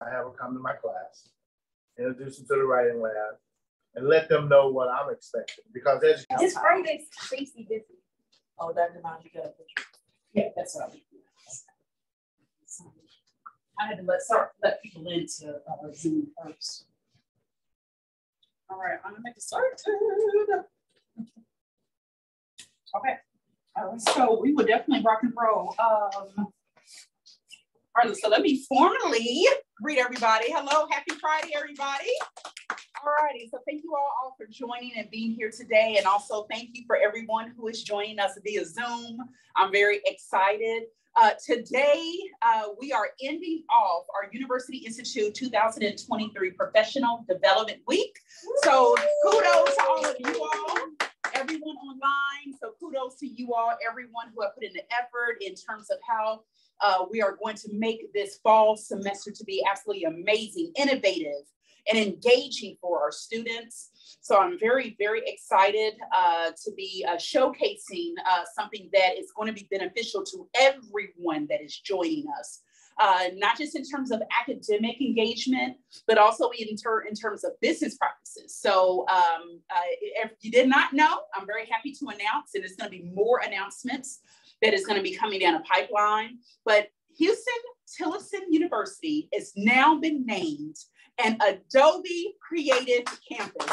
I have them come to my class, introduce them to the writing lab, and let them know what I'm expecting. Because as It's Friday's Stacy busy. Oh, that reminds you, got a picture. Yeah, that's what I mean. I had to let, start, let people into uh, Zoom first. All right, I'm gonna make it started. Okay, all right, so we would definitely rock and roll. Um, all right, so let me formally greet everybody. Hello, happy Friday, everybody. All righty, so thank you all, all for joining and being here today. And also thank you for everyone who is joining us via Zoom. I'm very excited. Uh, today, uh, we are ending off our University Institute 2023 Professional Development Week. So kudos to all of you all, everyone online. So kudos to you all, everyone who have put in the effort in terms of how uh, we are going to make this fall semester to be absolutely amazing, innovative, and engaging for our students. So I'm very, very excited uh, to be uh, showcasing uh, something that is going to be beneficial to everyone that is joining us. Uh, not just in terms of academic engagement, but also in, ter in terms of business practices. So um, uh, if you did not know, I'm very happy to announce, and there's going to be more announcements that is going to be coming down a pipeline. But Huston Tillotson University has now been named an Adobe Creative Campus.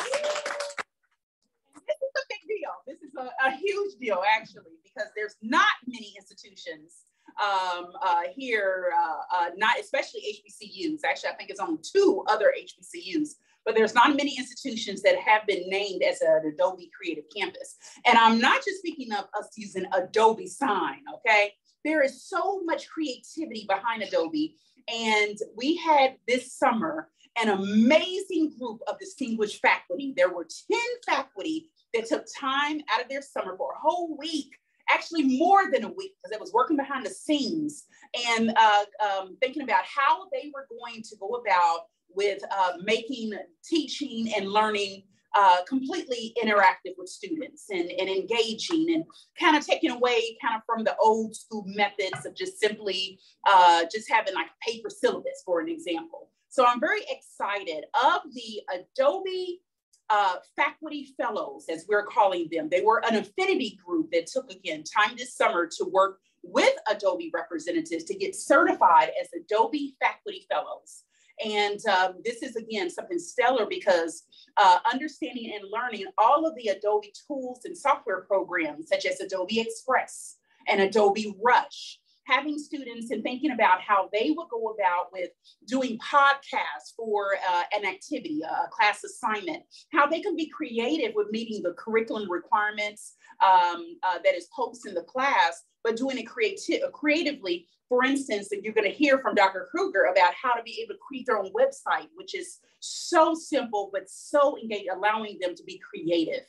This is a big deal. This is a, a huge deal, actually, because there's not many institutions um, uh, here, uh, uh, not especially HBCUs. Actually, I think it's only two other HBCUs, but there's not many institutions that have been named as an Adobe Creative Campus. And I'm not just speaking of us using Adobe sign, okay? There is so much creativity behind Adobe. And we had this summer an amazing group of distinguished faculty. There were 10 faculty that took time out of their summer for a whole week, actually more than a week, because I was working behind the scenes and uh, um, thinking about how they were going to go about with uh, making teaching and learning uh, completely interactive with students and, and engaging and kind of taking away kind of from the old school methods of just simply uh, just having like a paper syllabus, for an example. So I'm very excited of the Adobe uh, faculty fellows, as we're calling them. They were an affinity group that took, again, time this summer to work with Adobe representatives to get certified as Adobe faculty fellows. And um, this is, again, something stellar because uh, understanding and learning all of the Adobe tools and software programs, such as Adobe Express and Adobe Rush, having students and thinking about how they would go about with doing podcasts for uh, an activity, a class assignment, how they can be creative with meeting the curriculum requirements um, uh, that is posted in the class, but doing it creati creatively. For instance, that you're going to hear from Dr. Kruger about how to be able to create their own website, which is so simple, but so engaged, allowing them to be creative.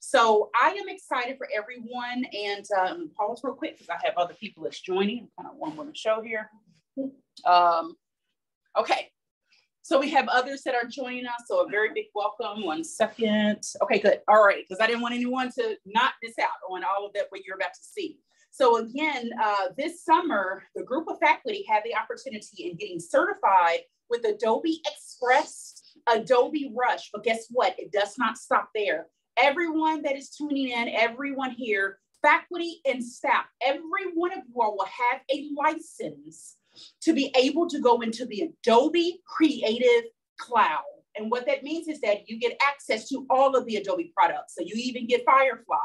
So I am excited for everyone. And um, pause real quick because I have other people that's joining. I kind of one more to show here. Um, okay. So we have others that are joining us. So a very big welcome. One second. Okay, good. All right. Because I didn't want anyone to not miss out on all of that what you're about to see. So again, uh, this summer, the group of faculty had the opportunity in getting certified with Adobe Express, Adobe Rush. But guess what? It does not stop there everyone that is tuning in, everyone here, faculty and staff, every one of you all will have a license to be able to go into the Adobe Creative Cloud. And what that means is that you get access to all of the Adobe products. So you even get Firefly.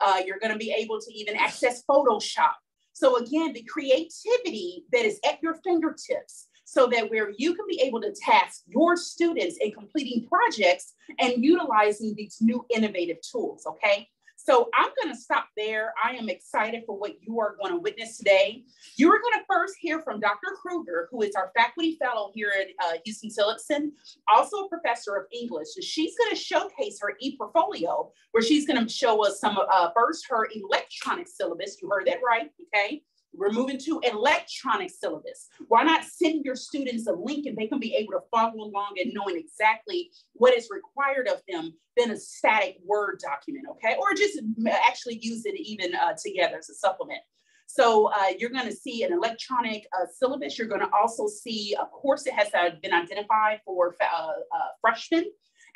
Uh, you're going to be able to even access Photoshop. So again, the creativity that is at your fingertips so that where you can be able to task your students in completing projects and utilizing these new innovative tools, okay? So I'm going to stop there. I am excited for what you are going to witness today. You are going to first hear from Dr. Kruger, who is our faculty fellow here at uh, Huston Tillotson, also a professor of English. She's going to showcase her e-portfolio, where she's going to show us some, uh, first her electronic syllabus. You heard that right, okay? We're moving to electronic syllabus. Why not send your students a link and they can be able to follow along and knowing exactly what is required of them than a static Word document, okay? Or just actually use it even uh, together as a supplement. So uh, you're going to see an electronic uh, syllabus. You're going to also see a course that has uh, been identified for uh, uh, freshmen.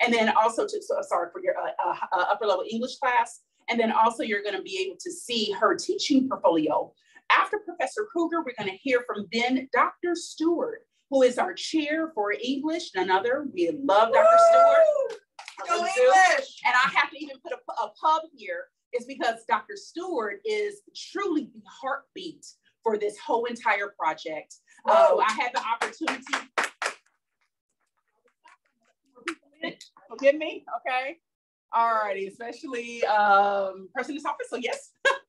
And then also, to, so, sorry, for your upper level English class. And then also you're going to be able to see her teaching portfolio. After Professor Kruger, we're going to hear from then Dr. Stewart, who is our chair for English, none other. We love Dr. Stewart. Go English. And I have to even put a, a pub here is because Dr. Stewart is truly the heartbeat for this whole entire project. Uh, I had the opportunity. Forgive me, okay? All righty, especially um, President's office, so yes.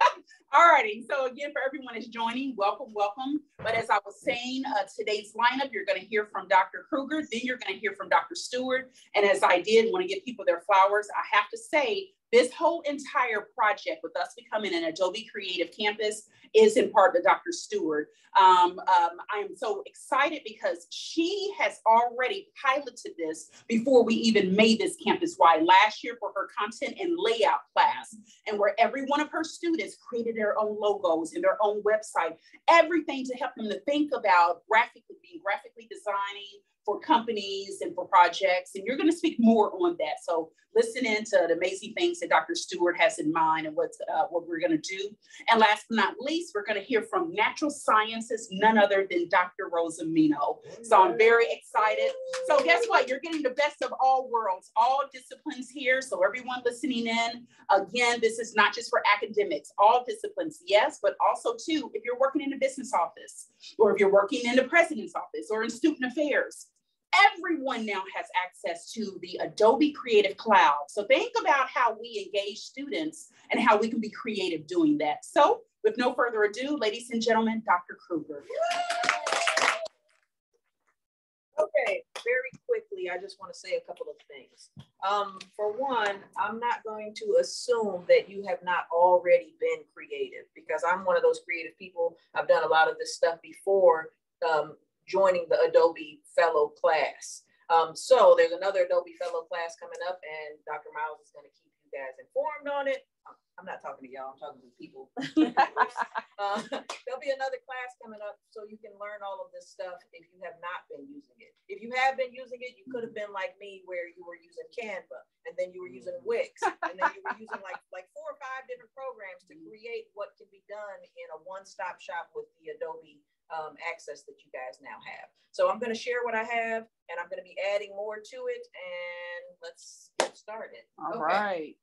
All righty, so again, for everyone is joining, welcome, welcome. But as I was saying, uh, today's lineup, you're gonna hear from Dr. Kruger, then you're gonna hear from Dr. Stewart. And as I did wanna give people their flowers, I have to say this whole entire project with us becoming an Adobe Creative Campus is in part to Dr. Stewart. Um, um, I'm so excited because she has already piloted this before we even made this campus wide last year for her content and layout class, and where every one of her students created their own logos and their own website, everything to help them to think about graphically being graphically designing, for companies and for projects. And you're going to speak more on that. So listen in to the amazing things that Dr. Stewart has in mind and what's, uh, what we're going to do. And last but not least, we're going to hear from natural sciences, none other than Dr. Rosa Mino. So I'm very excited. So guess what? You're getting the best of all worlds, all disciplines here. So everyone listening in, again, this is not just for academics, all disciplines, yes, but also too, if you're working in a business office or if you're working in the president's office or in student affairs, everyone now has access to the Adobe Creative Cloud. So think about how we engage students and how we can be creative doing that. So with no further ado, ladies and gentlemen, Dr. Kruger. Okay, very quickly, I just want to say a couple of things. Um, for one, I'm not going to assume that you have not already been creative because I'm one of those creative people. I've done a lot of this stuff before um, joining the Adobe Fellow class. Um, so there's another Adobe Fellow class coming up, and Dr. Miles is going to keep you guys informed on it. I'm not talking to y'all, I'm talking to people. uh, there'll be another class coming up so you can learn all of this stuff if you have not been using it. If you have been using it, you could have been like me where you were using Canva and then you were using Wix and then you were using like, like four or five different programs to create what can be done in a one-stop shop with the Adobe um, access that you guys now have. So I'm going to share what I have and I'm going to be adding more to it and let's get started. All okay. right.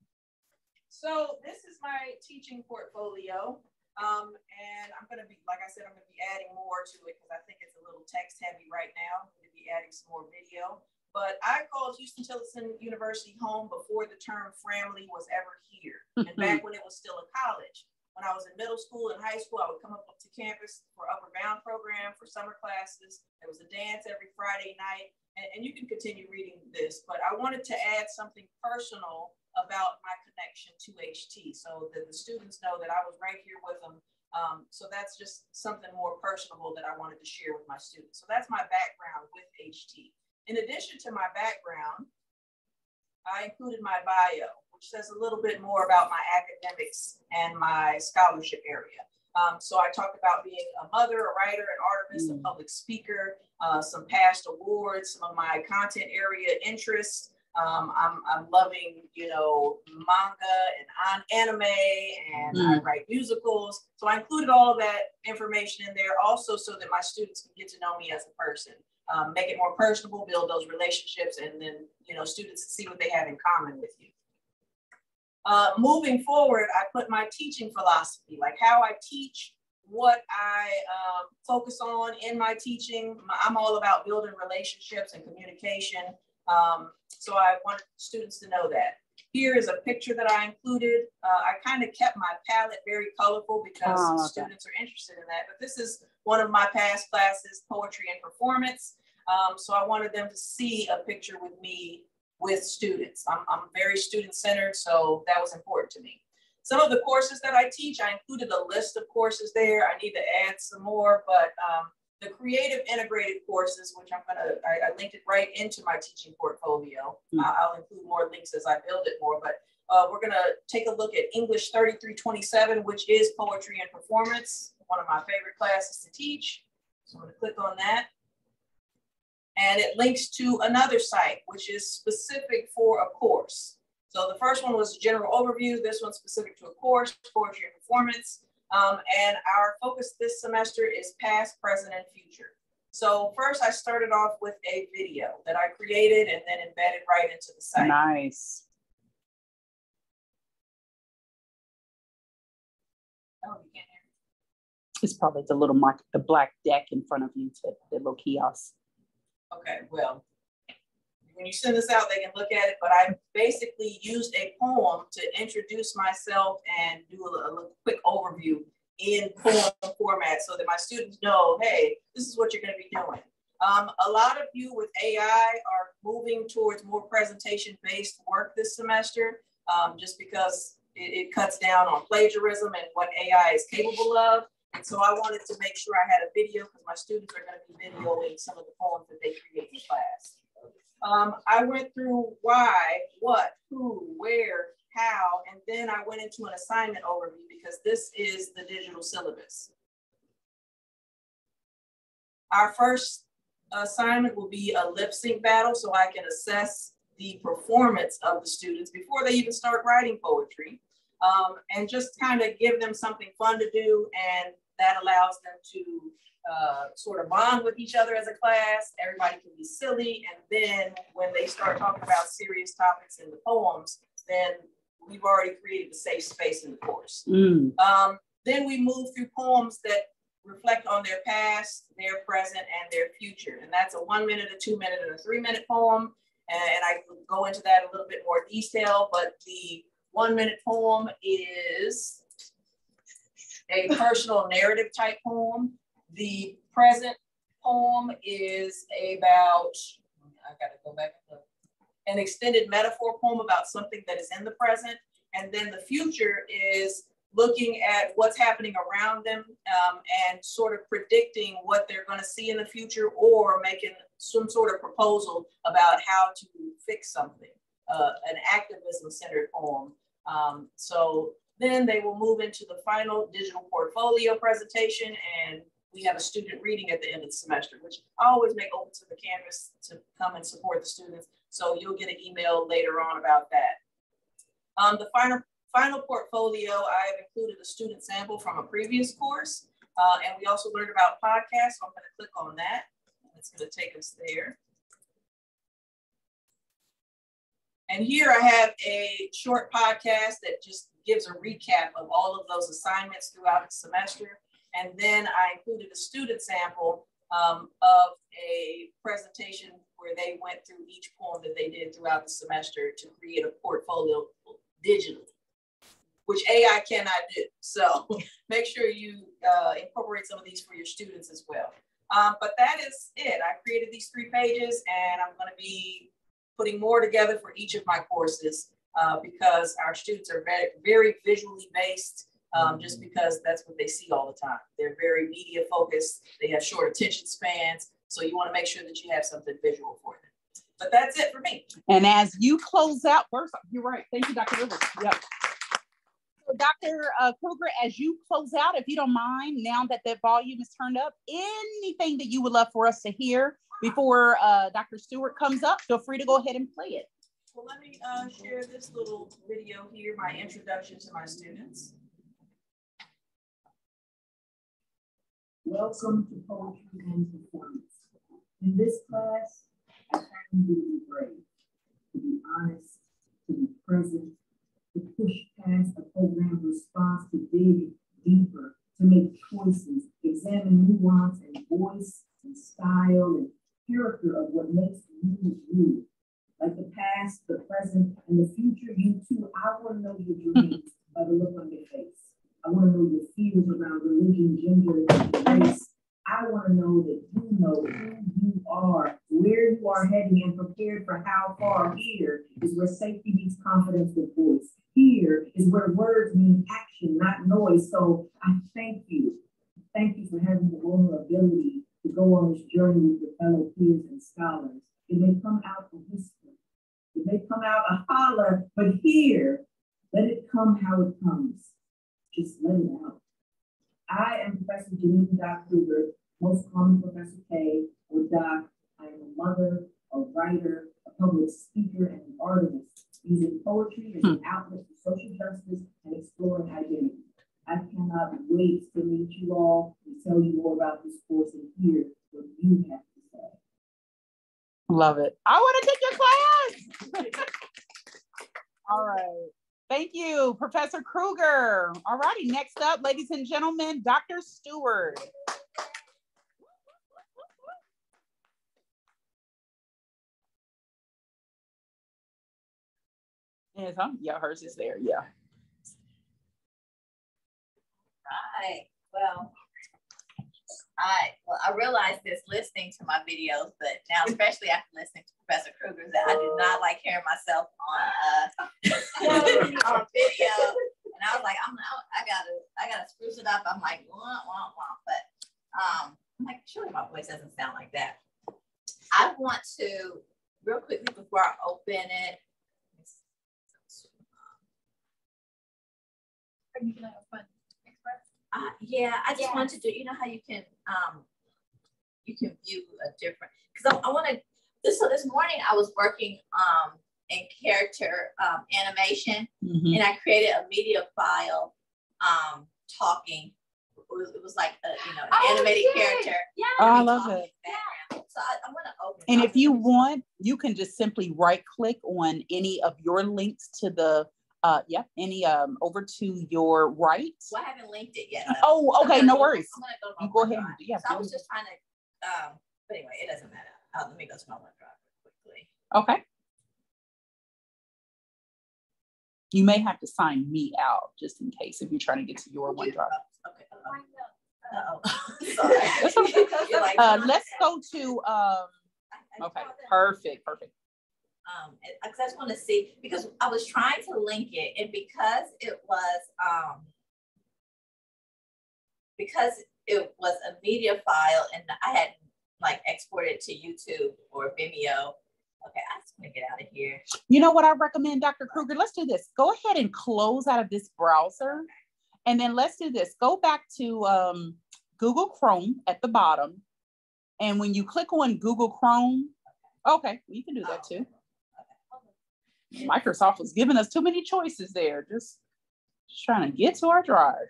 So this is my teaching portfolio. Um, and I'm going to be, like I said, I'm going to be adding more to it because I think it's a little text heavy right now. I'm going to be adding some more video. But I called Huston Tillotson University home before the term Framley was ever here, and back when it was still a college when I was in middle school and high school, I would come up to campus for Upward Bound program for summer classes. There was a dance every Friday night. And, and you can continue reading this, but I wanted to add something personal about my connection to HT so that the students know that I was right here with them. Um, so that's just something more personable that I wanted to share with my students. So that's my background with HT. In addition to my background, I included my bio which says a little bit more about my academics and my scholarship area. Um, so I talked about being a mother, a writer, an artist, mm. a public speaker, uh, some past awards, some of my content area interests. Um, I'm, I'm loving, you know, manga and anime, and mm. I write musicals. So I included all of that information in there also so that my students can get to know me as a person. Um, make it more personable, build those relationships, and then, you know, students see what they have in common with you. Uh, moving forward, I put my teaching philosophy, like how I teach, what I um, focus on in my teaching. I'm all about building relationships and communication. Um, so I want students to know that. Here is a picture that I included. Uh, I kind of kept my palette very colorful because oh, okay. students are interested in that. But this is one of my past classes, poetry and performance. Um, so I wanted them to see a picture with me with students. I'm, I'm very student centered, so that was important to me. Some of the courses that I teach, I included a list of courses there. I need to add some more, but um, the creative integrated courses, which I'm gonna, I, I linked it right into my teaching portfolio. Mm uh, I'll include more links as I build it more, but uh, we're gonna take a look at English 3327, which is poetry and performance, one of my favorite classes to teach. So I'm gonna click on that. And it links to another site, which is specific for a course. So the first one was a general overview. This one's specific to a course, poetry and performance. Um, and our focus this semester is past, present, and future. So first I started off with a video that I created and then embedded right into the site. Nice. Oh, you can't hear It's probably the little mark, the black deck in front of you, to the little kiosk. Okay, well, when you send this out, they can look at it, but I basically used a poem to introduce myself and do a, a quick overview in poem format so that my students know, hey, this is what you're gonna be doing. Um, a lot of you with AI are moving towards more presentation-based work this semester, um, just because it, it cuts down on plagiarism and what AI is capable of. And so I wanted to make sure I had a video because my students are gonna be videoing some of the poems that they create in class. Um, I went through why, what, who, where, how, and then I went into an assignment overview because this is the digital syllabus. Our first assignment will be a lip sync battle so I can assess the performance of the students before they even start writing poetry um, and just kind of give them something fun to do and that allows them to uh, sort of bond with each other as a class. Everybody can be silly. And then when they start talking about serious topics in the poems, then we've already created a safe space in the course. Mm. Um, then we move through poems that reflect on their past, their present, and their future. And that's a one minute, a two minute, and a three minute poem. And I go into that a little bit more detail, but the one minute poem is a personal narrative type poem. The present poem is about, I gotta go back an extended metaphor poem about something that is in the present. And then the future is looking at what's happening around them um, and sort of predicting what they're going to see in the future or making some sort of proposal about how to fix something, uh, an activism centered poem. Um, so then they will move into the final digital portfolio presentation and we have a student reading at the end of the semester, which I always make open to the Canvas to come and support the students. So you'll get an email later on about that. Um, the final, final portfolio, I have included a student sample from a previous course. Uh, and we also learned about podcasts. So I'm gonna click on that. It's gonna take us there. And here I have a short podcast that just gives a recap of all of those assignments throughout the semester. And then I included a student sample um, of a presentation where they went through each poem that they did throughout the semester to create a portfolio digitally, which AI cannot do. So make sure you uh, incorporate some of these for your students as well. Um, but that is it. I created these three pages and I'm gonna be putting more together for each of my courses uh, because our students are very, very visually based um, just because that's what they see all the time. They're very media focused. They have short attention spans. So you want to make sure that you have something visual for them. But that's it for me. And as you close out, first, you're right. Thank you, Dr. Rivers. Yep. So Dr. Uh, Kruger, as you close out, if you don't mind, now that the volume is turned up, anything that you would love for us to hear before uh, Dr. Stewart comes up, feel free to go ahead and play it. Well, let me uh, share this little video here, my introduction to my students. Welcome to Poetry and Performance. In this class, I found you to be brave, to be honest, to be present, to push past the program response, to dig deeper, to make choices, examine nuance and voice and style and character of what makes you you. Like the past, the present, and the future, you too, I want to know your dreams by the look on your face. I want to know your fears around religion, gender, race. I want to know that you know who you are, where you are heading, and prepared for how far. Here is where safety meets confidence with voice. Here is where words mean action, not noise. So I thank you. Thank you for having the vulnerability to go on this journey with your fellow peers and scholars. It may come out a whisper. It may come out a holler, but here Let it come how it comes. Just let it out. I am Professor Janine Doc Kruger, most common Professor K, or Doc. I am a mother, a writer, a public speaker, and an artist, using poetry as an hmm. outlet for social justice and exploring identity. I cannot wait to meet you all and tell you more about this course and hear what you have to say. Love it. I want to take your class. All right. Thank you, Professor Kruger. All righty, next up, ladies and gentlemen, Dr. Stewart. Yes, huh? Yeah, hers is there. Yeah. Right, well. I, well, I realized this listening to my videos, but now especially after listening to Professor Kruger's, that I do not like hearing myself on, uh, video. And I was like, I'm, I gotta, I gotta spruce it up. I'm like, wah, wah, wah. But, um, I'm like, surely my voice doesn't sound like that. I want to, real quickly before I open it, Are you gonna open Express? Uh, yeah, I just Yes. wanted to do, you know how you can, um, you can view a different, because I, I want to, this, so this morning I was working, um, in character, um, animation, Mhm. and I created a media file, um, talking. It was, it was like a, you know, an Oh, animated you character. Yeah. Oh, I love it. in background. So I, I'm gonna open. And up. if you want, you can just simply right click on any of your links to the, uh, yep, any, um, over to your right. Well, I haven't linked it yet. Oh, So okay, no go- worries. Go You go ahead and, yeah. So I was just trying to, um, but anyway, it doesn't matter. Uh, let me go to my OneDrive quickly. Okay. You may have to sign me out just in case if you're trying to get to your OneDrive. Okay. Find Uh-oh. Sorry. Okay. Like, Uh, let's go to, um, okay, perfect, perfect. Um, I just want to see, because I was trying to link it and because it was, um, because it was a media file and I hadn't like exported to YouTube or Vimeo. Okay, I just want to get out of here. You know what I recommend, Dr. Kruger? Let's do this. Go ahead and close out of this browser. And then let's do this. Go back to um, Google Chrome at the bottom. And when you click on Google Chrome, okay, you can do that too. Microsoft was giving us too many choices there. Just, just trying to get to our drive.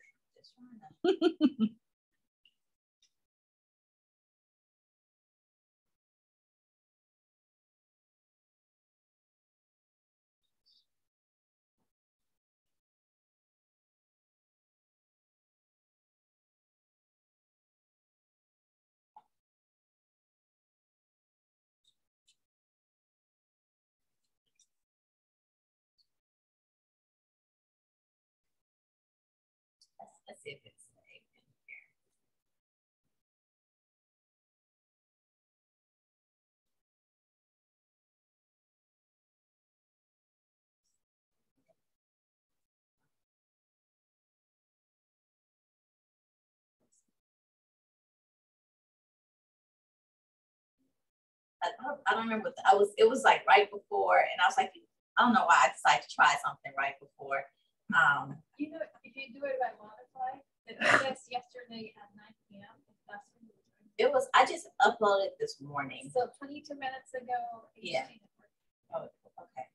I don't, remember. I was. It was like right before, and I was like, I don't know why I decided to try something right before. Um, You know, if you do it by modify, it says yesterday at nine P M. that's when you it was. I just uploaded this morning. So twenty-two minutes ago. Yeah. should have worked. Oh, okay.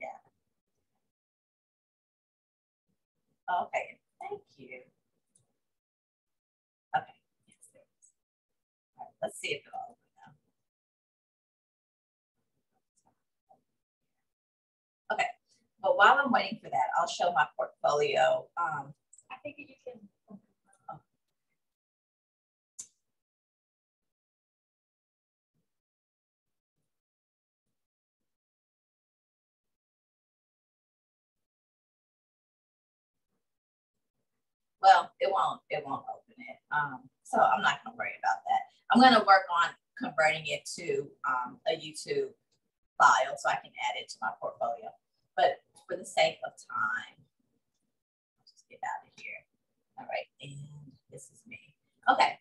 Yeah. Okay, thank you. Okay. yes, there it is. All right, let's see if it'll open now. Okay, but while I'm waiting for that, I'll show my portfolio. Um, I think you can. well, it won't, it won't open it. Um, so I'm not gonna worry about that. I'm gonna work on converting it to um, a YouTube file so I can add it to my portfolio. But for the sake of time, I'll just get out of here. All right, and this is me. Okay.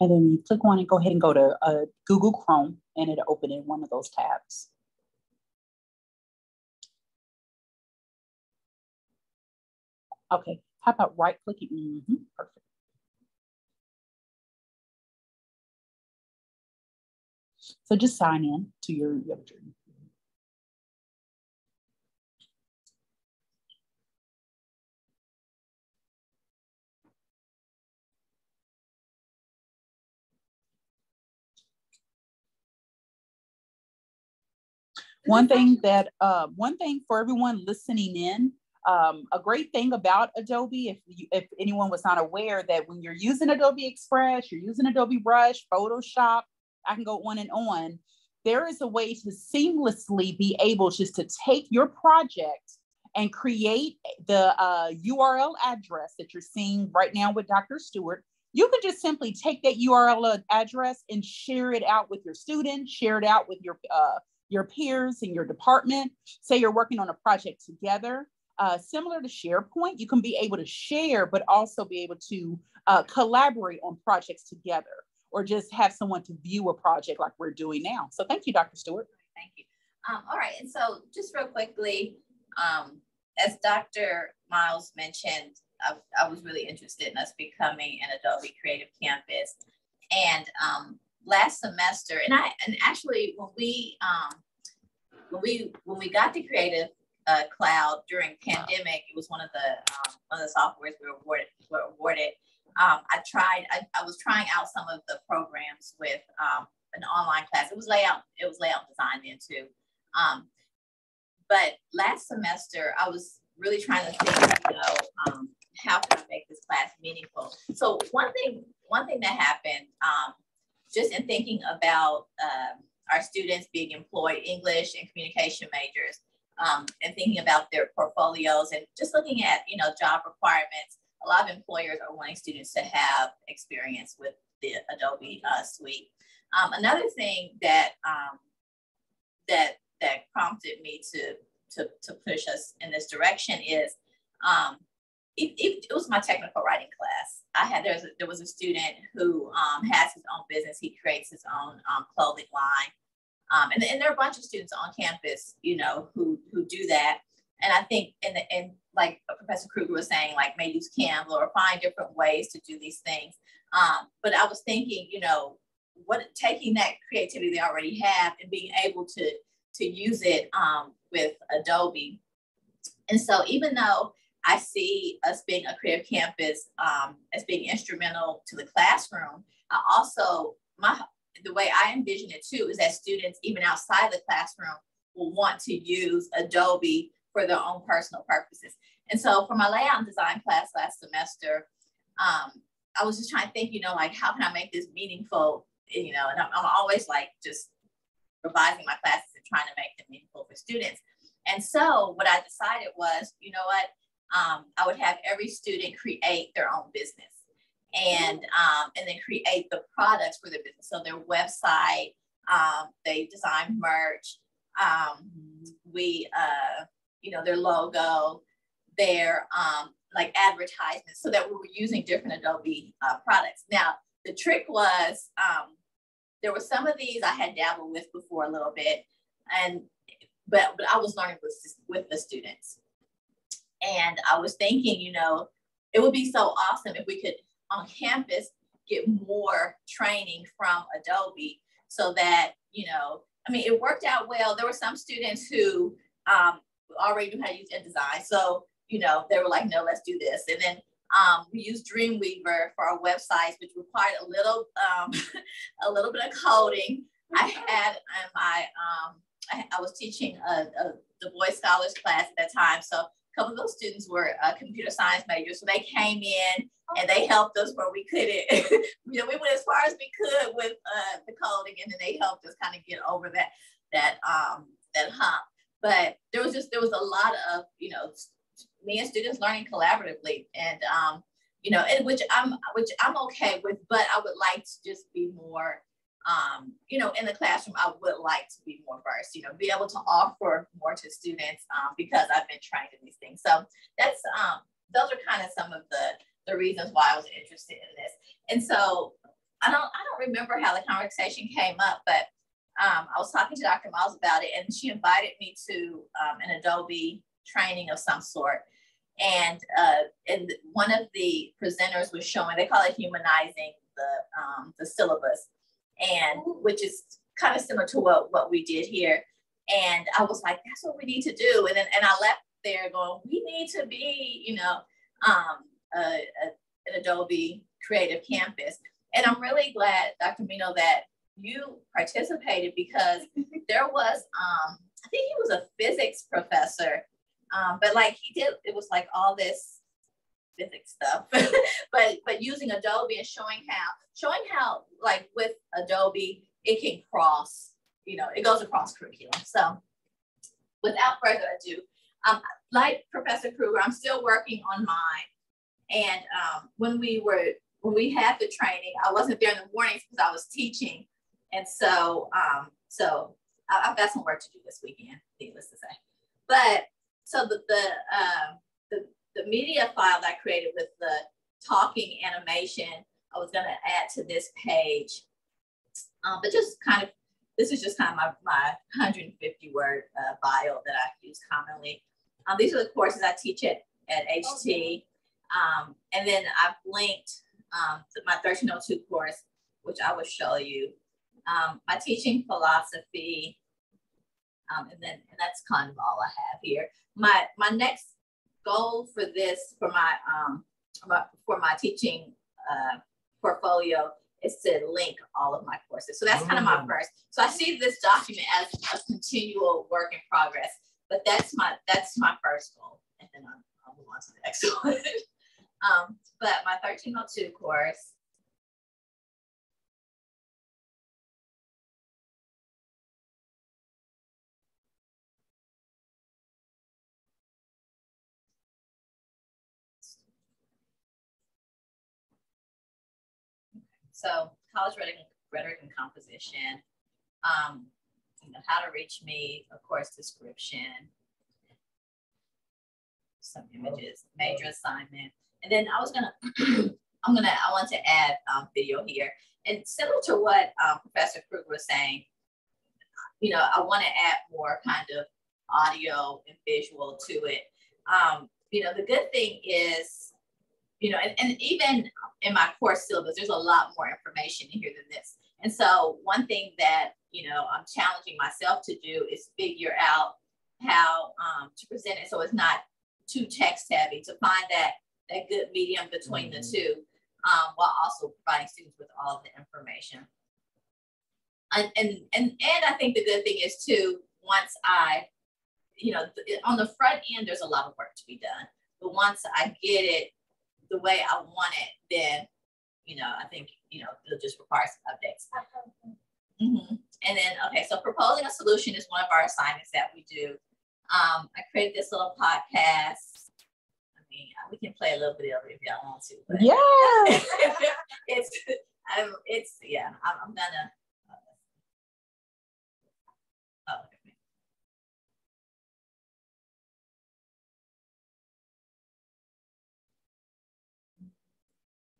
And then you click on it, go ahead and go to uh, Google Chrome and it'll open in one of those tabs. Okay, how about right clicking? Mm -hmm, perfect. So just sign in to your, your journey. One thing that, uh, one thing for everyone listening in, um, a great thing about Adobe, if, you, if anyone was not aware that when you're using Adobe Express, you're using Adobe Rush, Photoshop, I can go on and on, there is a way to seamlessly be able just to take your project and create the uh, URL address that you're seeing right now with Dr. Stewart. You can just simply take that URL address and share it out with your students, share it out with your uh, your peers in your department. Say you're working on a project together. Uh, similar to SharePoint, you can be able to share, but also be able to uh, collaborate on projects together or just have someone to view a project like we're doing now. So thank you, Dr. Stewart. Thank you. Um, all right, and so just real quickly, um, as Dr. Miles mentioned, I, I, was really interested in us becoming an Adobe Creative Campus. And um, last semester, and I and actually when we um, when we when we got the creative uh, cloud during pandemic, it was one of the um, one of the softwares we were awarded. Were awarded. Um, I tried. I, I, was trying out some of the programs with um, an online class. It was layout. It was layout design then too. Um, but last semester, I was really trying to think, you know, um, how can I make this class meaningful? So one thing, one thing that happened um, just in thinking about um, our students being employed English and communication majors and thinking about their portfolios and just looking at, you know, job requirements, a lot of employers are wanting students to have experience with the Adobe uh, suite. Um, another thing that, um, that, that prompted me to, to, to push us in this direction is um, it, it, it, was my technical writing class. I had there was a, there was a student who um, has his own business. He creates his own um, clothing line, um, and, and there are a bunch of students on campus, you know, who who do that. And I think, and and like Professor Kruger was saying, like maybe use Canva or find different ways to do these things. Um, but I was thinking, you know, what taking that creativity they already have and being able to to use it um, with Adobe. And so even though I see us being a creative campus um, as being instrumental to the classroom. I also, my the way I envision it too is that students, even outside the classroom, will want to use Adobe for their own personal purposes. And so for my layout and design class last semester, um, I was just trying to think, you know, like how can I make this meaningful? You know, and I'm, I'm always like just revising my classes and trying to make them meaningful for students. And so what I decided was, you know what, um, I would have every student create their own business and um, and then create the products for their business. So their website, um, they design merch, um, we uh, you know their logo, their um, like advertisements, so that we were using different Adobe uh, products. Now the trick was um, there were some of these I had dabbled with before a little bit, and but but I was learning with with the students. And I was thinking, you know, it would be so awesome if we could on campus get more training from Adobe so that, you know, I mean, it worked out well. There were some students who um, already knew how to use InDesign. So, you know, they were like, no, let's do this. And then um, we used Dreamweaver for our websites, which required a little, um, a little bit of coding. I had my, um, I, I was teaching a, a Du Bois Scholars class at that time. So a couple of those students were uh, computer science majors. So they came in and they helped us where we couldn't. you know, we went as far as we could with uh, the coding and then they helped us kind of get over that, that, um, that hump. But there was just, there was a lot of, you know, me and students learning collaboratively and, um, you know, and which I'm, which I'm okay with, but I would like to just be more um, you know, in the classroom, I would like to be more versed, you know, be able to offer more to students um, because I've been trained in these things. So that's, um, those are kind of some of the, the reasons why I was interested in this. And so I don't I don't remember how the conversation came up, but um, I was talking to Dr. Miles about it, and she invited me to um, an Adobe training of some sort. And uh, and one of the presenters was showing they call it humanizing the um, the syllabus, and which is kind of similar to what what we did here. And I was like, that's what we need to do. And then and I left there going, we need to be, you know, um, a, a, an Adobe Creative Campus. And I'm really glad, Dr. Mino, that you participated because there was, um, I think he was a physics professor, um, but like he did, it was like all this physics stuff, but but using Adobe and showing how, showing how like with Adobe it can cross, you know, it goes across curriculum. So without further ado, um, like Professor Kruger, I'm still working on mine. And um, when we were when we had the training, I wasn't there in the mornings because I was teaching, and so um, so I, have got some work to do this weekend, needless to say. But so the the um, the, the media file that I created with the talking animation, I was going to add to this page, um, but just kind of this is just kind of my, my 150 word uh, bio that I use commonly. Um, these are the courses I teach at, at HT. Um, and then I've linked um, my 1302 course, which I will show you. Um, my teaching philosophy, um, and then and that's kind of all I have here. My my next goal for this for my um for my teaching uh, portfolio is to link all of my courses. So that's kind of my mm. first. So I see this document as a continual work in progress, but that's my that's my first goal, and then I'll, I'll move on to the next one. Um, but my 1302 course, So college rhetoric, rhetoric and composition, um, you know, how to reach me, of course, description, some images, major assignment, and then I was gonna, I'm gonna, I want to add um, video here. And similar to what um, Professor Kruger was saying, you know, I want to add more kind of audio and visual to it. Um, you know, the good thing is, you know, and, and even in my course syllabus, there's a lot more information in here than this. And so one thing that, you know, I'm challenging myself to do is figure out how um, to present it so it's not too text heavy, to find that that good medium between mm-hmm. the two, um, while also providing students with all the information. And, and, and, and I think the good thing is too, once I, you know, on the front end, there's a lot of work to be done. But once I get it the way I want it, then, you know, I think, you know, it'll just require some updates. Mm-hmm. And then, okay, so proposing a solution is one of our assignments that we do. Um, I created this little podcast I mean, we can play a little bit of it if y'all want to. But yeah. it's um, it's yeah. I'm, I'm gonna.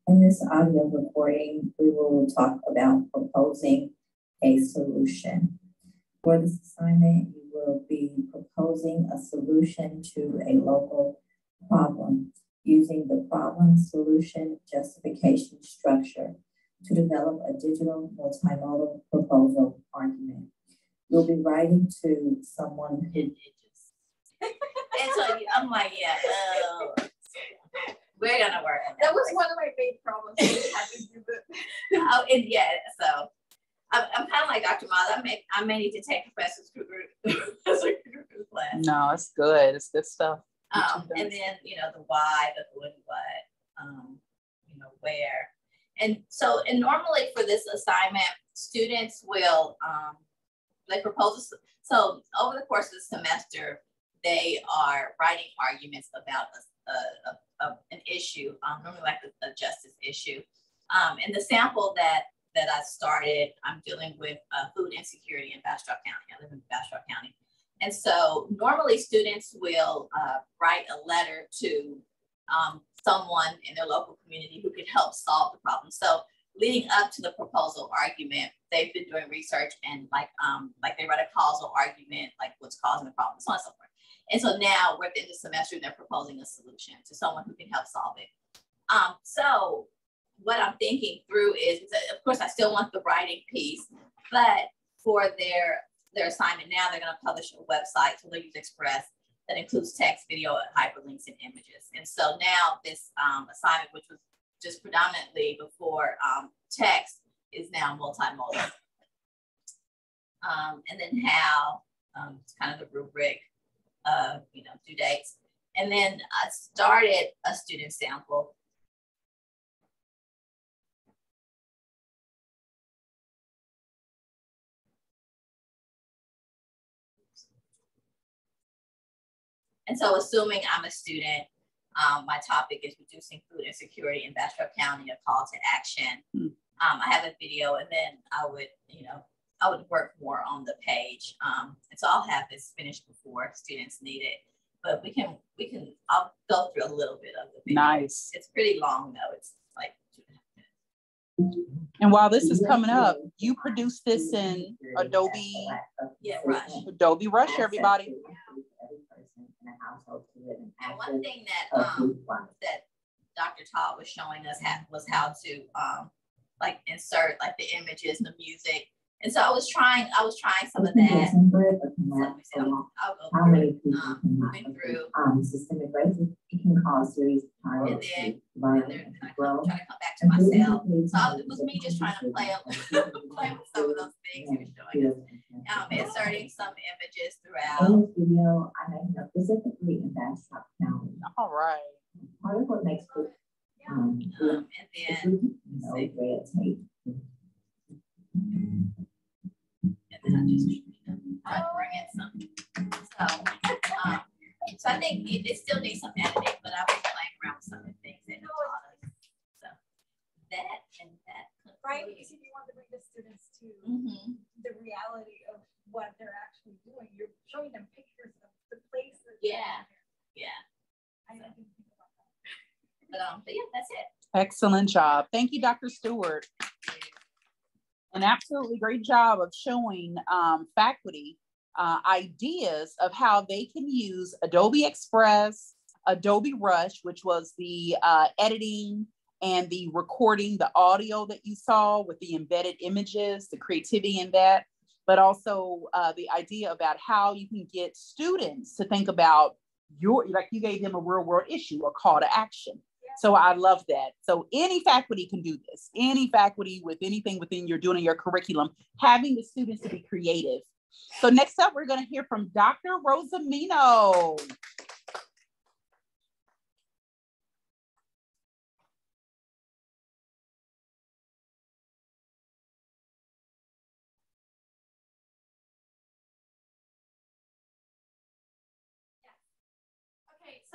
In this audio recording, we will talk about proposing a solution. For this assignment, you will be proposing a solution to a local problem using the problem solution justification structure to develop a digital multimodal proposal argument. You'll be writing to someone who and so I'm like, yeah, uh, we're gonna work. On That was one of my big problems. oh, and yeah, so I'm, I'm kind of like Dr. Miles. I may I may need to take Professor Kruger class. No, it's good. It's good stuff. Um, and then, you know, the why, the who and what, um, you know, where. And so, and normally for this assignment, students will, um, they propose, so over the course of the semester, they are writing arguments about a, a, an issue, um, normally like a, a justice issue. Um, and the sample that that I started, I'm dealing with uh, food insecurity in Bastrop County. I live in Bastrop County. And so normally students will uh, write a letter to um, someone in their local community who could help solve the problem. So leading up to the proposal argument, they've been doing research and like um like they write a causal argument, like what's causing the problem, so on and so forth. And so now we're at the semester, they're proposing a solution to someone who can help solve it. Um, so what I'm thinking through is, of course I still want the writing piece, but for their their assignment now, they're going to publish a website, to use Express that includes text, video, hyperlinks, and images. And so now this um, assignment, which was just predominantly before um, text, is now multimodal. Um, and then how, um, it's kind of the rubric you know, due dates. And then I started a student sample And so assuming I'm a student, um, my topic is reducing food insecurity in Bastrop County, a call to action. Mm. Um, I have a video and then I would, you know, I would work more on the page. Um, and so I'll have this finished before students need it, but we can, we can, I'll go through a little bit of the video. Nice. It's pretty long though. It's like and while this is coming up, you produced this in Adobe. Yeah, Rush. Adobe Rush, everybody household to live in. And one thing that um, that Dr. Todd was showing us had, was how to um, like insert like the images, the music. And so I was trying, I was trying some of that. So I'll go How many people um, moving through. Um, systemic racism can cause serious harm. And then, and then kind of come, trying to come back to myself. So it was me just trying to play, play with some of those things he was showing us. Um, inserting some images throughout. In this video, I'm making specifically in Bastrop County. All right. Part of what makes it um, um, and then you know, red tape. And then I just I bring in some. So, um, so I think it, it still needs some editing, but I was playing around with some of the things that So that and that. Right, because if you want to bring the students to mm -hmm. the reality of what they're actually doing, you're showing them pictures of the places. Yeah, yeah. I so. think about that. But um, but yeah, that's it. Excellent job. Thank you, Dr. Stewart. An absolutely great job of showing um, faculty uh, ideas of how they can use Adobe Express, Adobe Rush, which was the uh, editing and the recording, the audio that you saw with the embedded images, the creativity in that, but also uh, the idea about how you can get students to think about your, like you gave them a real world issue, a call to action. So I love that. So any faculty can do this. Any faculty with anything within your doing your curriculum, having the students to be creative. So next up, we're going to hear from Dr. Rosa Mino.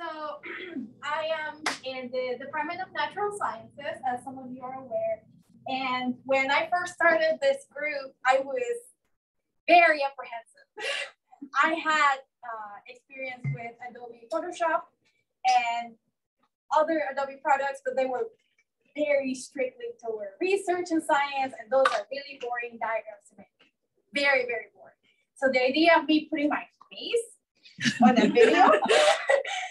So I am in the Department of Natural Sciences, as some of you are aware. And when I first started this group, I was very apprehensive. I had uh, experience with Adobe Photoshop and other Adobe products, but they were very strictly toward research and science, and those are really boring diagrams to make. Very, very boring. So the idea of me putting my face on a video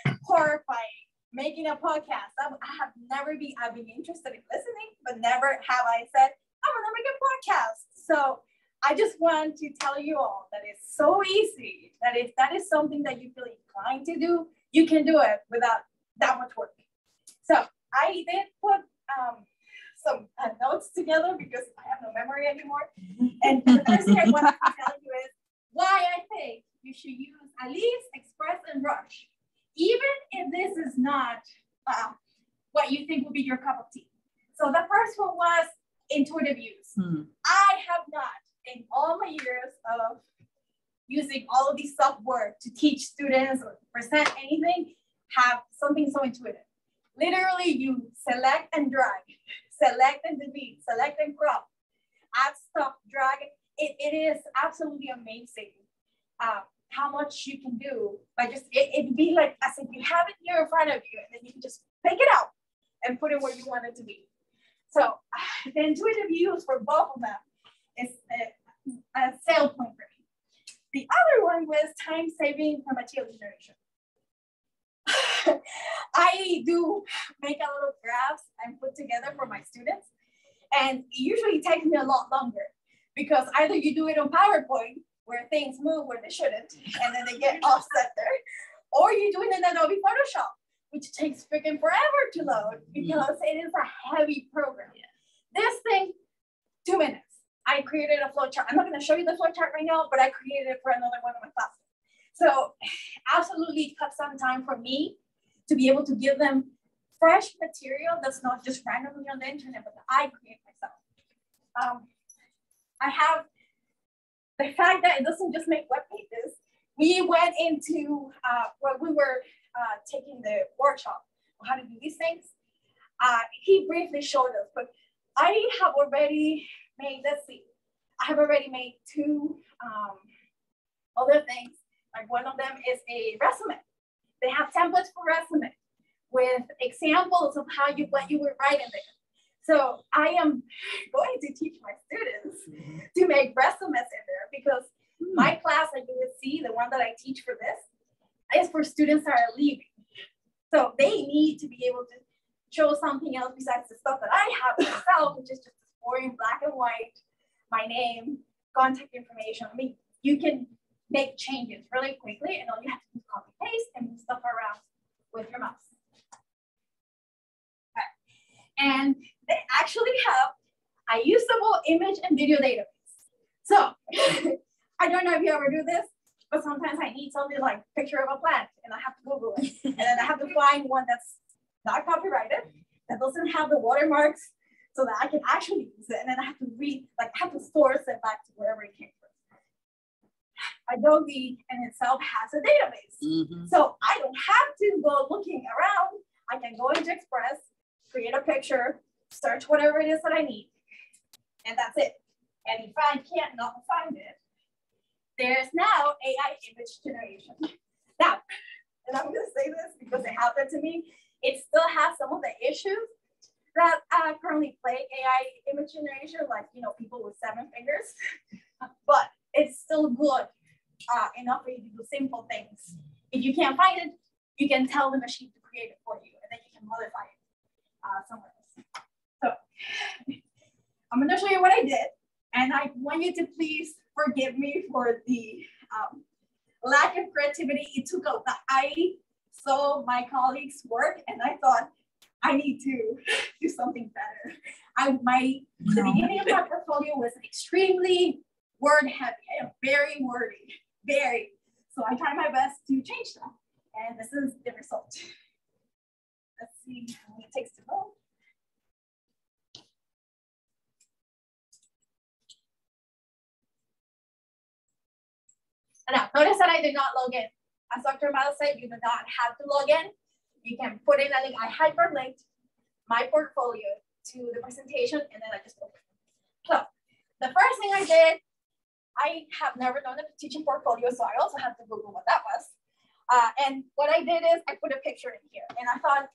horrifying. Making a podcast. I, I have never been, I've been interested in listening, but never have I said, I'm gonna make a podcast. So I just want to tell you all that it's so easy that if that is something that you feel inclined to do, you can do it without that much work. So I did put um, some uh, notes together because I have no memory anymore. And the first thing I want to tell you is why I think you should use at least Express and Rush even if this is not uh, what you think would be your cup of tea. So the first one was intuitive use. Hmm. I have not, in all my years of using all of these software to teach students or present anything, have something so intuitive. Literally, you select and drag, select and delete, select and crop, add stuff, drag. It, it is absolutely amazing. Uh, how much you can do by just it, it'd be like as if you have it here in front of you and then you can just pick it out and put it where you want it to be. So the intuitive use for both of them is a, a sale point for me. The other one was time saving for material generation. I do make a little graphs and put together for my students. And it usually takes me a lot longer because either you do it on PowerPoint where things move where they shouldn't, and then they get offset there, or you do it in Adobe Photoshop, which takes freaking forever to load because it is a heavy program. This thing, two minutes. I created a flowchart. I'm not going to show you the flowchart right now, but I created it for another one of my classes. So absolutely cut some time for me to be able to give them fresh material that's not just randomly on the internet, but that I create myself. Um, I have the fact that it doesn't just make web pages. We went into uh, we were uh, taking the workshop on how to do these things. Uh, he briefly showed us, but I have already made, let's see, I have already made two um, other things. Like one of them is a resume. They have templates for resume with examples of how you, what you would write in there. So I am going to teach my students to make resumes in there because hmm. my class, like you would see, the one that I teach for this, is for students that are leaving. So they need to be able to show something else besides the stuff that I have myself, which is just boring black and white, my name, contact information. I mean, you can make changes really quickly and all you have to do is copy paste and move stuff around with your mouse. Okay. And they actually have a usable image and video database. So I don't know if you ever do this, but sometimes I need something like picture of a plant and I have to Google it. and then I have to find one that's not copyrighted, that doesn't have the watermarks so that I can actually use it. And then I have to read, like I have to source it back to wherever it came from. Adobe in itself has a database. Mm -hmm. So I don't have to go looking around. I can go into Express, create a picture, search whatever it is that I need, and that's it. And if I can't not find it, there's now AI image generation. Now, and I'm gonna say this because it happened to me, it still has some of the issues that uh, currently play AI image generation, like, you know, people with seven fingers, but it's still good uh, enough for you to do simple things. If you can't find it, you can tell the machine to create it for you, and then you can modify it uh, somewhere else. I'm gonna show you what I did, and I want you to please forgive me for the um, lack of creativity it took out. the I saw my colleagues' work, and I thought, I need to do something better. I my the beginning of my portfolio was extremely word heavy. I am very wordy, very. So I tried my best to change that. And this is the result. Let's see how it takes to load. Now, notice that I did not log in. As Dr. Miles said, you do not have to log in. You can put in a link. I hyperlinked my portfolio to the presentation and then I just opened. So the first thing I did, I have never done a teaching portfolio, so I also had to Google what that was. Uh, and what I did is I put a picture in here and I thought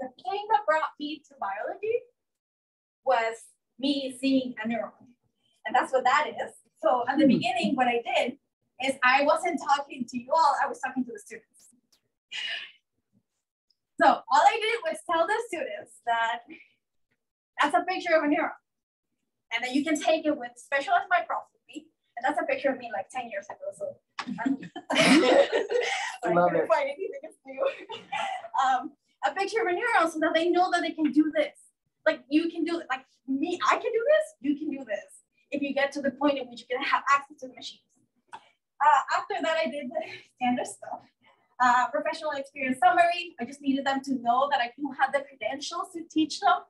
the thing that brought me to biology was me seeing a neuron. And that's what that is. So at the hmm. beginning, what I did is I wasn't talking to you all, I was talking to the students. So all I did was tell the students that that's a picture of a neuron. And then you can take it with specialized microscopy. And that's a picture of me like 10 years ago. So I'm, I Love couldn't it. find anything new. um, a picture of a neuron so that they know that they can do this. Like you can do it, like me, I can do this, you can do this. If you get to the point in which you can have access to the machines. Uh, after that, I did the standard stuff uh, professional experience summary. I just needed them to know that I do have the credentials to teach them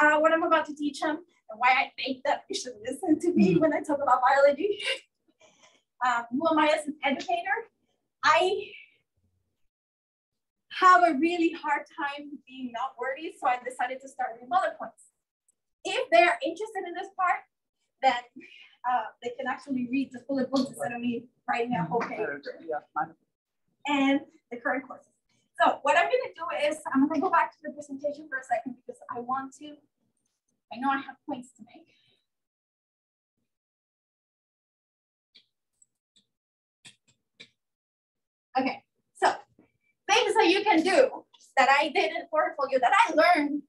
uh, what I'm about to teach them and why I think that they should listen to me when I talk about biology. um, who am I as an educator? I have a really hard time being not wordy, so I decided to start with bullet points. If they're interested in this part, then uh, they can actually read the bullet points instead of me writing a whole page and the current courses. So what I'm gonna do is I'm gonna go back to the presentation for a second because I want to, I know I have points to make. Okay, so things that you can do that I did in portfolio that I learned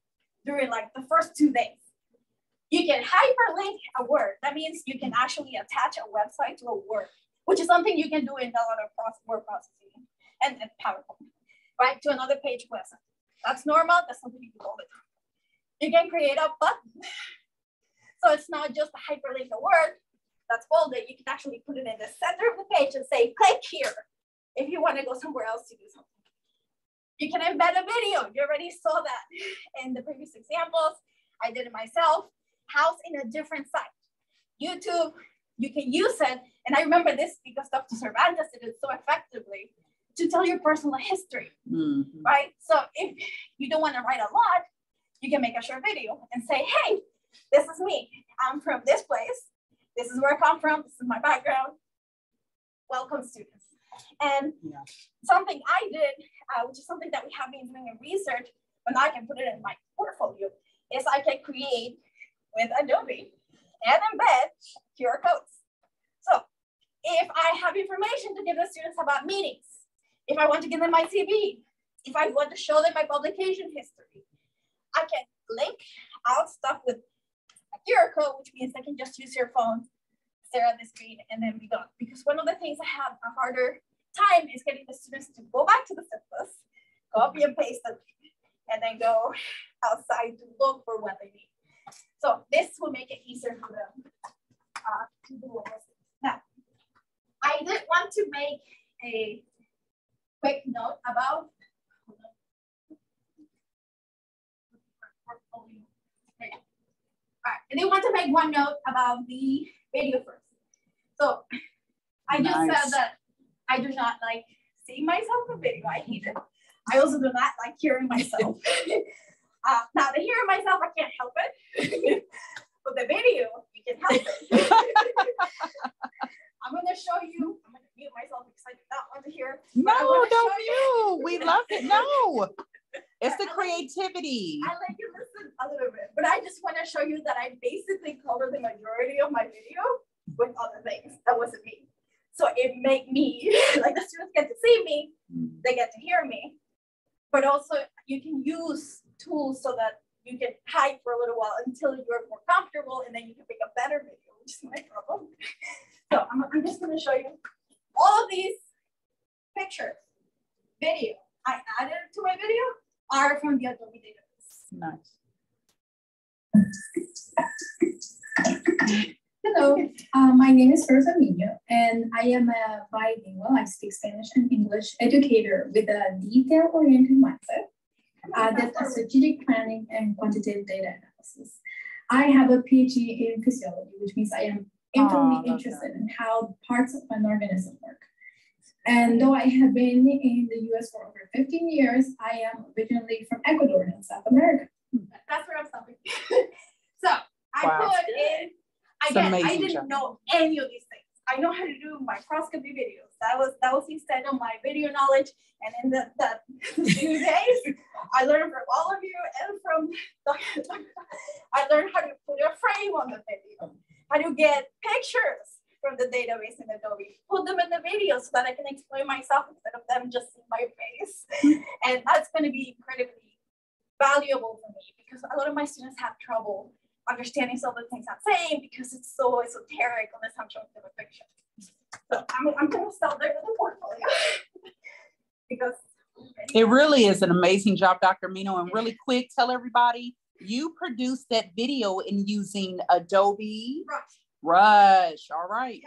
during like the first two days. You can hyperlink a word. That means you can actually attach a website to a word, which is something you can do in a lot of word processing and, and PowerPoint, right? To another page website. That's normal. That's something you do all the time. You can create a button. So it's not just a hyperlink a word that's bolded. You can actually put it in the center of the page and say, click here if you want to go somewhere else to do something. You can embed a video. You already saw that in the previous examples. I did it myself. House in a different site. YouTube, you can use it. And I remember this because Dr. Cervantes did it so effectively to tell your personal history, mm -hmm. right? So if you don't want to write a lot, you can make a short video and say, hey, this is me. I'm from this place. This is where I come from. This is my background. Welcome, students. And yeah. something I did, uh, which is something that we have been doing in research, but now I can put it in my portfolio, is I can create with Adobe and embed QR codes. So if I have information to give the students about meetings, if I want to give them my CV, if I want to show them my publication history, I can link out stuff with a QR code, which means I can just use your phone, stare at the screen, and then be done. Because one of the things I have a harder time is getting the students to go back to the syllabus, copy and paste it, and then go outside to look for what they need. So this will make it easier for them uh, to do all this. Now, I did want to make a quick note about All right, I did want to make one note about the video first. So I just nice. said that I do not like seeing myself in video. I hate it. I also do not like hearing myself. uh, now, the hearing myself, I can't help it. but the video, you can help it. I'm going to show you. I'm going to mute myself because I do not want to hear. No, don't mute. We love it. No. It's the creativity. I like to listen a little bit, but I just want to show you that I basically cover the majority of my video with other things. That wasn't me. So it made me, like the students get to see me, they get to hear me, but also you can use tools so that you can hide for a little while until you're more comfortable and then you can make a better video, which is my problem. So I'm, I'm just gonna show you all of these pictures, video, I added to my video are from the Adobe database. Nice. Hello, uh, my name is Rosa Mino, and I am a bilingual, I speak Spanish and English educator with a detail-oriented mindset uh, that does strategic planning and quantitative data analysis. I have a PhD in physiology, which means I am intimately oh, interested in how parts of an organism work. And though I have been in the US for over 15 years, I am originally from Ecuador in South America. That's where I'm stopping. so I wow. put in Again, I didn't job. know any of these things. I know how to do microscopy videos. That was that was the extent of my video knowledge. And in the, the few days, I learned from all of you and from I learned how to put a frame on the video, how to get pictures from the database in Adobe, put them in the video so that I can explain myself instead of them just in my face. and that's going to be incredibly valuable for me because a lot of my students have trouble understanding some of the things I'm saying because it's so esoteric unless I'm showing them a picture. So I'm, I'm going to start there with the portfolio because it really is an amazing job, Dr. Mino. And really quick, tell everybody you produced that video in using Adobe Rush. Rush. All right.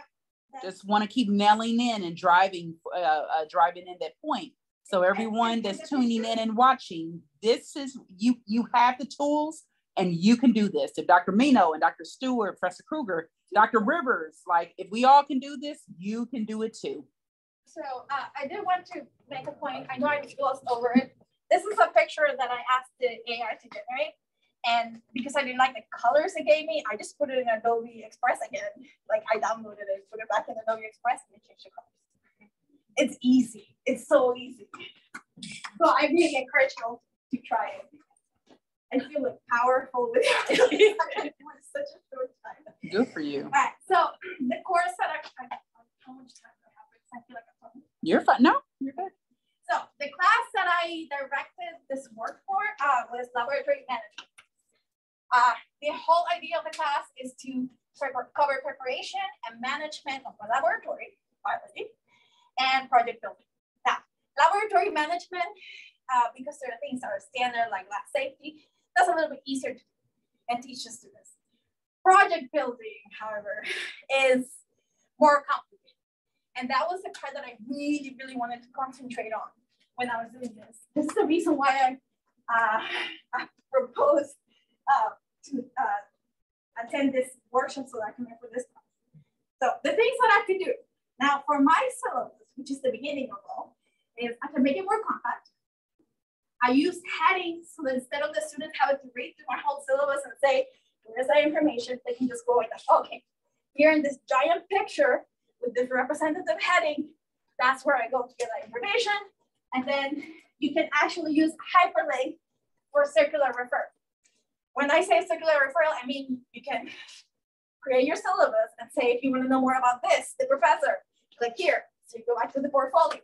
Yeah, Just want to keep nailing in and driving, uh, uh, driving in that point. So everyone that's tuning in and watching, this is you. You have the tools and you can do this. If Dr. Mino and Dr. Stewart, Professor Kruger, Dr. Rivers, like if we all can do this, you can do it too. So uh, I did want to make a point. I know I glossed over it. This is a picture that I asked the AI to generate. And because I didn't like the colors it gave me, I just put it in Adobe Express again. Like I downloaded it, put it back in Adobe Express and it changed the colors. It's easy. It's so easy. So I really encourage you all to try it. I feel like powerful with it. such a short time. Good for you. All right, so the course that I, I how much time do I have? I feel like I'm talking. You're fine. No, you're good. So the class that I directed this work for uh, was laboratory management. Uh, the whole idea of the class is to cover preparation and management of a laboratory, biology, and project building. Now, laboratory management, uh, because there are things are standard like lab safety, that's a little bit easier to and teach the students. Project building, however, is more complicated. And that was the part that I really, really wanted to concentrate on when I was doing this. This is the reason why I, uh, I proposed uh, to uh, attend this workshop so that I can for this class. So the things that I can do. Now for my syllabus, which is the beginning of all, is I can make it more compact. I use headings so that instead of the students having to read through my whole syllabus and say, where's that information, they can just go like, okay, here in this giant picture, with this representative heading, that's where I go to get that information. And then you can actually use hyperlink for circular referral. When I say circular referral, I mean you can create your syllabus and say, if you want to know more about this, the professor, click here. So you go back to the portfolio.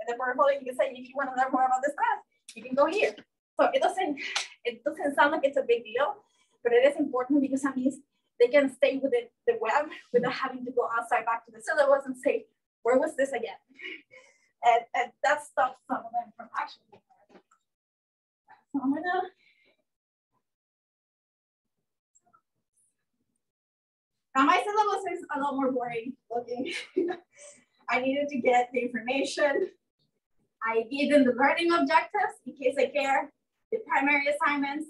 And the portfolio, you can say, if you want to learn more about this class, you can go here. So it doesn't, it doesn't sound like it's a big deal, but it is important because that means they can stay within the web without having to go outside back to the syllabus and say, where was this again? And, and that stops some of them from actually. So I'm gonna Now my syllabus is a lot more boring looking. I needed to get the information. I gave them the learning objectives in case I care, the primary assignments,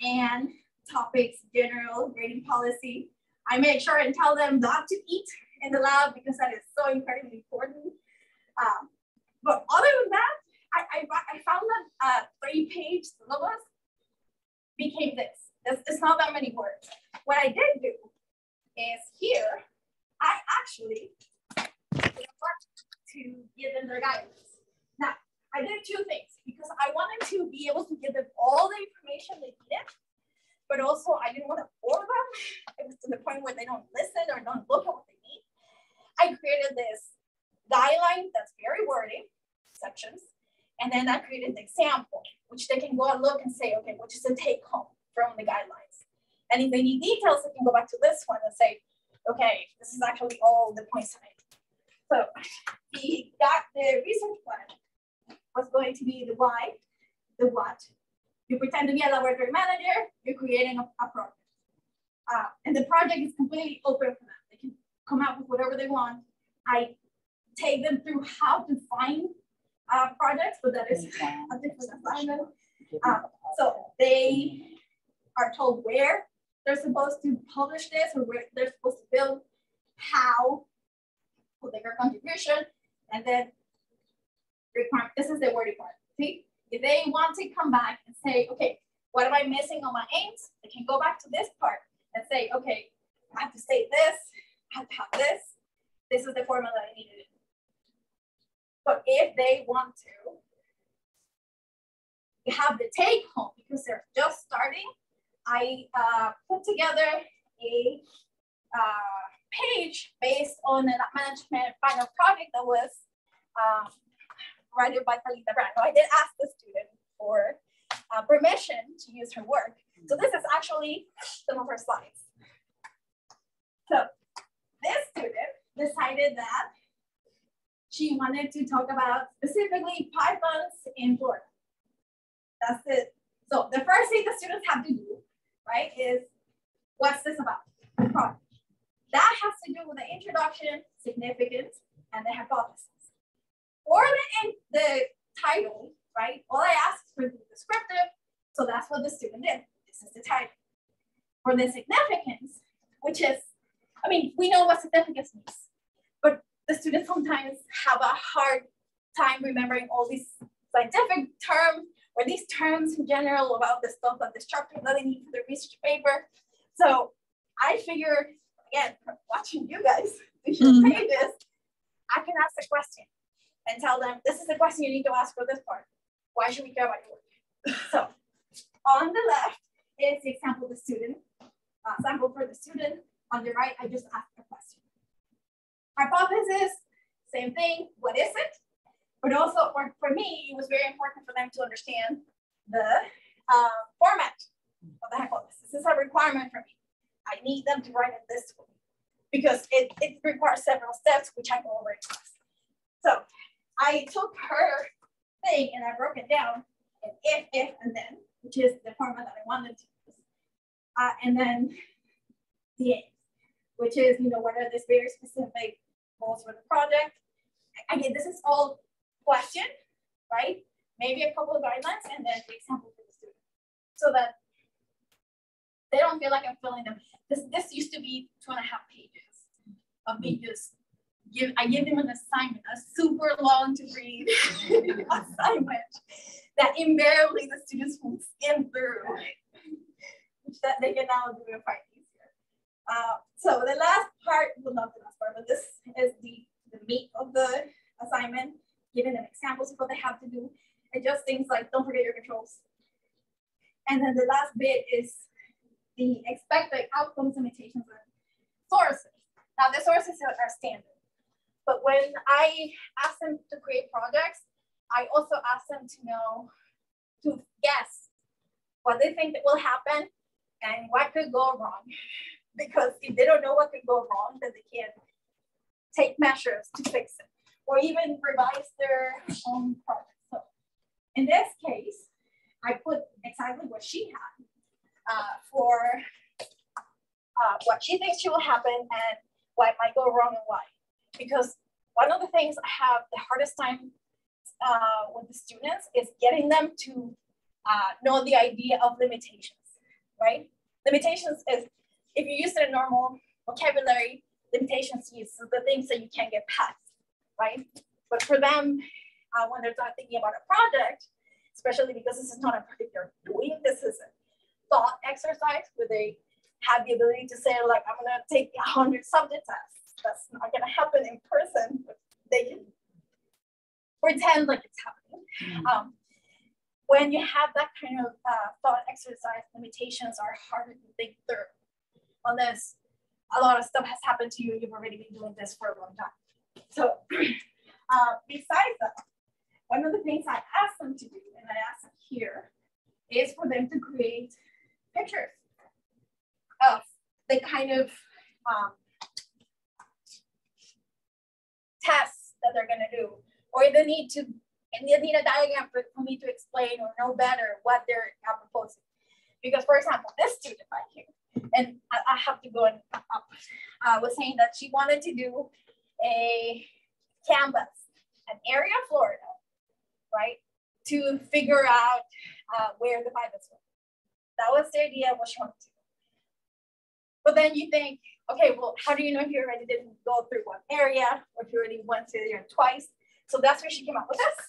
and topics, general grading policy. I make sure and tell them not to eat in the lab because that is so incredibly important. Um, but other than that, I, I, I found that a three-page syllabus became this. It's, it's not that many words. What I did do is here, I actually to give them their guidance. Now, I did two things because I wanted to be able to give them all the information they needed but also I didn't want to bore them. It was to the point where they don't listen or don't look at what they need. I created this guideline that's very wordy, sections, and then I created the example, which they can go and look and say, okay, which is the take home from the guidelines. And if they need details, they can go back to this one and say, okay, this is actually all the points I made. So the, got the research plan was going to be the why, the what, you pretend to be a laboratory manager, you're creating a, a project. Uh, and the project is completely open for them. They can come up with whatever they want. I take them through how to find uh, projects, but that is a different assignment. Uh, so they are told where they're supposed to publish this or where they're supposed to build, how, will their contribution, and then this is the wordy part. See, if they want to come back and say, okay, what am I missing on my aims? They can go back to this part and say, okay, I have to say this, I have to have this. This is the formula I needed. But if they want to have the take home because they're just starting, I uh, put together a uh, page based on a management final project that was um, written by Talita Brando. I did ask the student for uh, permission to use her work. So this is actually some of her slides. So this student decided that she wanted to talk about specifically pythons in Florida. That's it. So the first thing the students have to do, right, is what's this about? The. That has to do with the introduction, significance, and the hypothesis. For the, the title, right, all I asked for the descriptive, so that's what the student did. This is the title. For the significance, which is, I mean, we know what significance means, but the students sometimes have a hard time remembering all these scientific terms or these terms in general about the stuff that the instructor that they need for the research paper. So I figured, again, watching you guys your mm -hmm. pages, I can ask a question and tell them, this is the question you need to ask for this part. Why should we care about your work? So on the left is the example the student, uh, sample for the student. On the right, I just asked a question. Hypothesis, same thing, what is it? But also for, for me, it was very important for them to understand the uh, format of the hypothesis. This is a requirement for me. I need them to write it this way because it, it requires several steps, which I go over in class. So I took her thing and I broke it down in if, if, and then, which is the format that I wanted to use. Uh, and then the aims, which is, you know, what are these very specific goals for the project. Again, this is all question, right? Maybe a couple of guidelines and then the example for the student. So that they don't feel like I'm filling them. This, this used to be two and a half pages of me just give, I give them an assignment, a super long to read assignment that invariably the students will skim through, which that they can now do in quite easier. Uh, so the last part, well not the last part, but this is the, the meat of the assignment, giving them examples of what they have to do, and just things like don't forget your controls. And then the last bit is the expected outcomes, limitations, and sources. Now the sources are standard, but when I ask them to create projects, I also ask them to know, to guess what they think that will happen and what could go wrong. Because if they don't know what could go wrong, then they can't take measures to fix it or even revise their own project. So in this case, I put exactly what she had uh, for uh, what she thinks she will happen and what might go wrong and why. Because one of the things I have the hardest time uh, with the students is getting them to uh, know the idea of limitations, right? Limitations is, if you use it in normal vocabulary, limitations is the things that you can't get past, right? But for them, uh, when they're not thinking about a project, especially because this is not a project you're doing, this is a thought exercise where they have the ability to say, like, I'm gonna take a 100 subject tests. That's not gonna happen in person, but they can pretend like it's happening. Mm-hmm. Um, when you have that kind of uh, thought exercise, limitations are harder to think through. Unless a lot of stuff has happened to you, you've already been doing this for a long time. So uh, besides that, one of the things I asked them to do, and I asked them here, is for them to create pictures of the kind of um, tests that they're going to do, or they to and they need a diagram for, for me to explain or know better what they're proposing. Because, for example, this student right here, and I, I have to go and up, uh, was saying that she wanted to do a canvass, an area of Florida, right, to figure out uh, where the virus was. That was the idea what she wanted to do. But then you think, okay, well, how do you know if you already didn't go through one area or if you already went to there twice? So that's where she came up with this.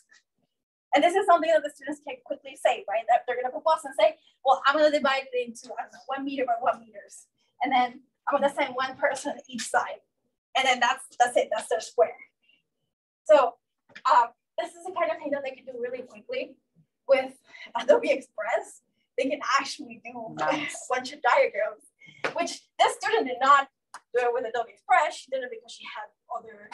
And this is something that the students can quickly say, right? That they're gonna propose and say, well, I'm gonna divide it into, I don't know, one meter by one meters. And then I'm gonna send one person each side. And then that's that's it, that's their square. So um, this is the kind of thing that they can do really quickly with Adobe Express. They can actually do nice. a bunch of diagrams, which this student did not do it with Adobe Express. She did it because she had other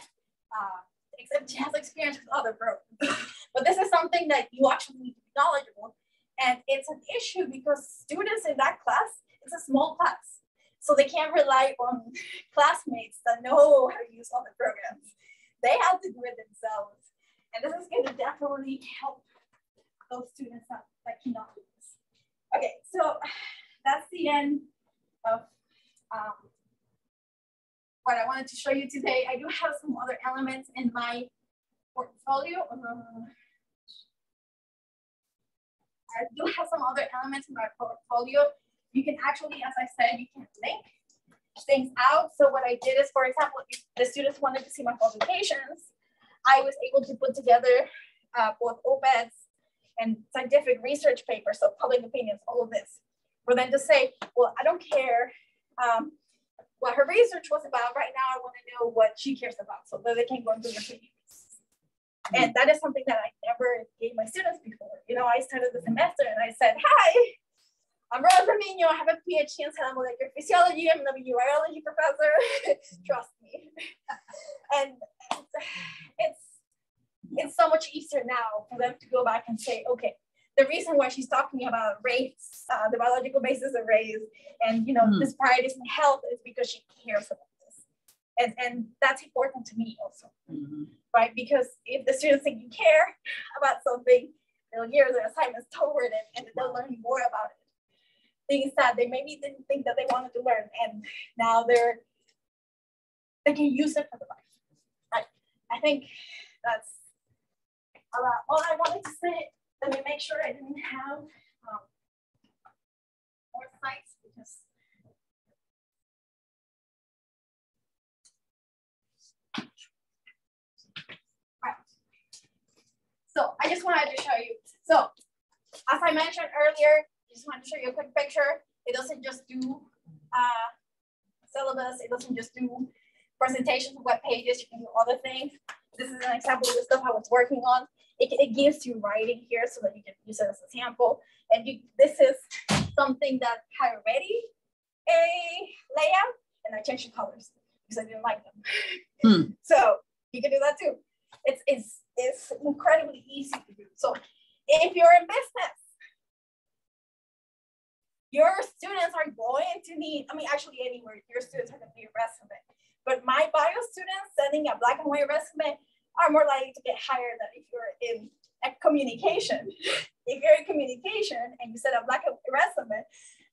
uh, except she has experience with other programs. but this is something that you actually need to be knowledgeable. And it's an issue because students in that class, it's a small class. So they can't rely on classmates that know how to use other programs. They have to do it themselves. And this is going to definitely help those students that, that cannot do this. Okay, so that's the end of um, what I wanted to show you today. I do have some other elements in my portfolio. Uh, I do have some other elements in my portfolio. You can actually, as I said, you can link things out. So what I did is, for example, if the students wanted to see my publications, I was able to put together uh, both op-eds and scientific research papers, so public opinions, all of this, for them to say, well, I don't care um, what her research was about. Right now, I want to know what she cares about so that they can go into the opinions. And that is something that I never gave my students before. You know, I started the semester and I said, hi, I'm Rosa Mino. I have a PhD in cell molecular physiology. I'm be your biology professor. Trust me. and it's it's so much easier now for them to go back and say, okay, the reason why she's talking about race, uh, the biological basis of race, and you know mm. disparities in health is because she cares about this, and and that's important to me also, mm-hmm. right? Because if the students think you care about something, they'll gear their assignments toward it, and they'll learn more about it things that they maybe didn't think that they wanted to learn and now they're they can use it for the life I, I think that's about all I wanted to say let me make sure I didn't have um, more slides because right. So I just wanted to show you. So as I mentioned earlier, I just want to show you a quick picture. It doesn't just do uh, syllabus. It doesn't just do presentations, web pages. You can do other things. This is an example of the stuff I was working on. It, it gives you writing here so that you can use it as a sample. And you, this is something that had already a layout and I changed the colors because I didn't like them. Hmm. so you can do that too. It's, it's, it's incredibly easy to do. So if you're in business, your students are going to need, I mean, actually anywhere, your students are going to need a resume. But my bio students sending a black and white resume are more likely to get hired than if you're in communication. if you're in communication and you send a black and white resume,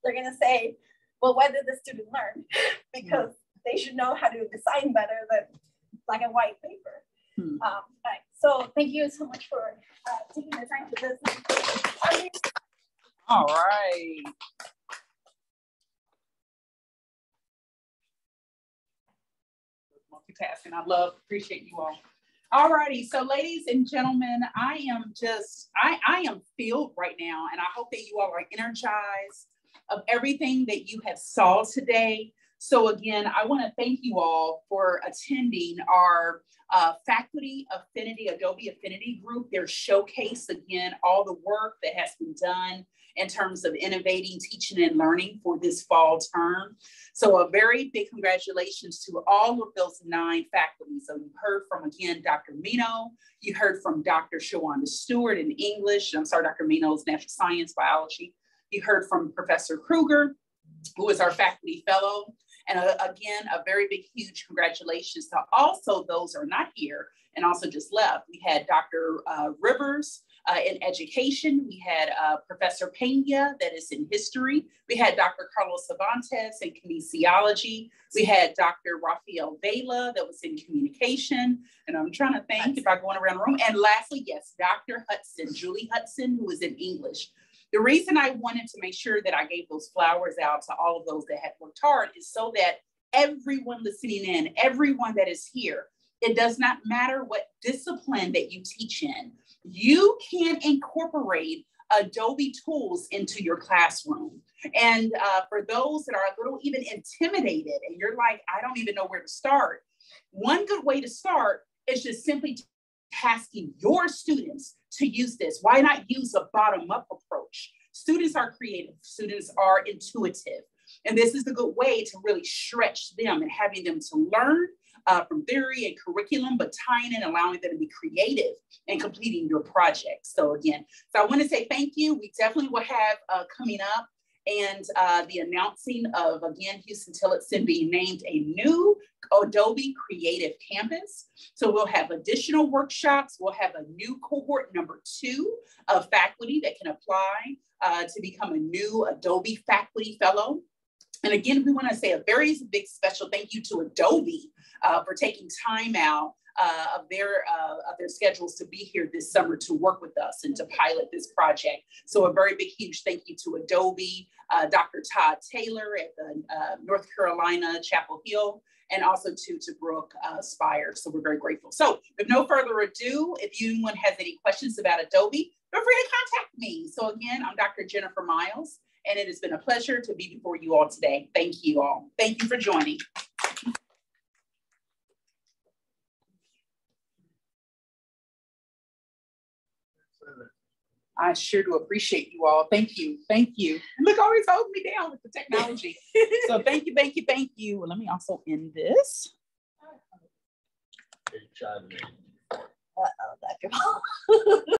they're going to say, well, what did the student learn? because they should know how to design better than black and white paper. Hmm. Um, right. So thank you so much for uh, taking the time to listen. All right. Multitasking. I love, appreciate you all. All righty. So, ladies and gentlemen, I am just, I, I am filled right now, and I hope that you all are energized of everything that you have saw today. So again, I want to thank you all for attending our uh, faculty affinity, Adobe affinity group, their showcase again, all the work that has been done in terms of innovating teaching and learning for this fall term. So a very big congratulations to all of those nine faculty. So you heard from, again, Dr. Mino, you heard from Dr. Shawanda Stewart in English, I'm sorry, Dr. Mino's natural science, biology. You heard from Professor Kruger, who is our faculty fellow. And uh, again, a very big, huge congratulations to also those who are not here and also just left. We had Dr. Uh, Rivers, uh, in education. We had uh, Professor Pena that is in history. We had Dr. Carlos Cervantes in kinesiology. We had Dr. Rafael Vela that was in communication. And I'm trying to think if I'm going around the room. And lastly, yes, Dr. Hudson, Julie Hudson, who is in English. The reason I wanted to make sure that I gave those flowers out to all of those that had worked hard is so that everyone listening in, everyone that is here, it does not matter what discipline that you teach in, you can incorporate Adobe tools into your classroom. And uh, for those that are a little even intimidated and you're like, I don't even know where to start, one good way to start is just simply tasking your students to use this. Why not use a bottom up approach? Students are creative, students are intuitive. And this is a good way to really stretch them and having them to learn uh, from theory and curriculum, but tying in, allowing them to be creative and completing your project. So again, so I want to say thank you. We definitely will have uh, coming up and uh, the announcing of, again, Huston Tillotson being named a new Adobe Creative Campus. So we'll have additional workshops. We'll have a new cohort number two of faculty that can apply uh, to become a new Adobe Faculty Fellow. And again, we want to say a very big special thank you to Adobe uh, for taking time out uh, of their uh, of their schedules to be here this summer to work with us and to pilot this project. So a very big, huge thank you to Adobe, uh, Dr. Todd Taylor at the uh, North Carolina Chapel Hill, and also to, to Brooke uh, Spire. So we're very grateful. So with no further ado, if anyone has any questions about Adobe, feel free to contact me. So again, I'm Dr. Jennifer Miles, and it has been a pleasure to be before you all today. Thank you all. Thank you for joining. I sure do appreciate you all. Thank you. Thank you. Look, always holding me down with the technology. so thank you, thank you, thank you. Let me also end this. Hey, Charlie. Uh-oh, Dr.